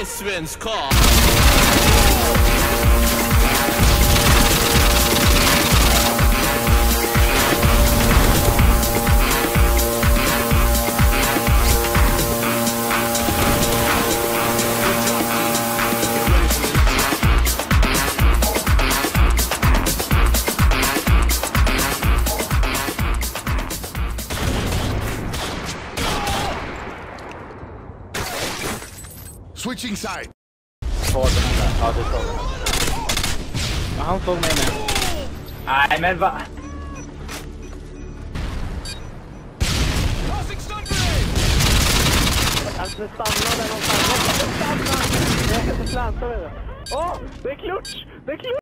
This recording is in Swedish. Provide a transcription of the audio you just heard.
this one's called. Switching side. Såg den där. Ja, du såg den. Ja, han såg mig med. Nej, men va? Alltså stanna där någonstans. Stanna! Jag kan inte slanta med det. Åh, det är klutch! Det är klutch!